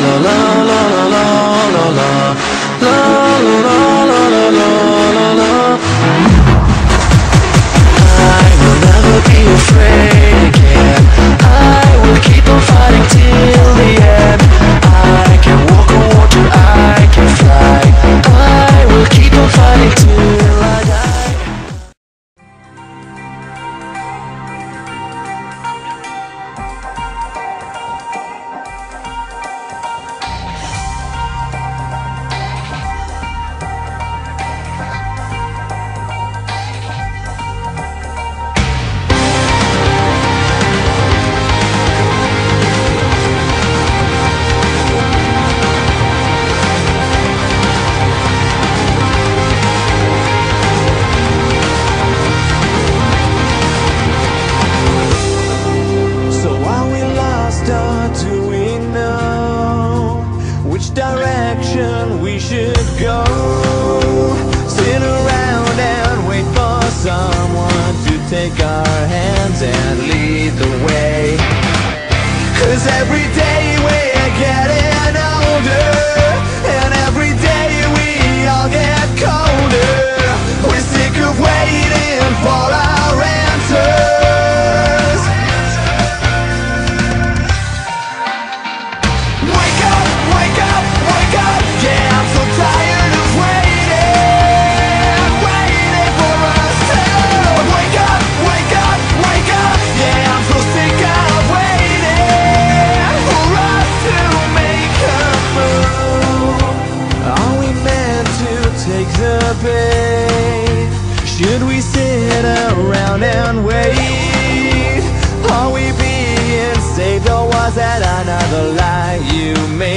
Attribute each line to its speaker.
Speaker 1: la la take our hands and lead the way. Cause every sit around and wait? Are we being saved or was that another lie you made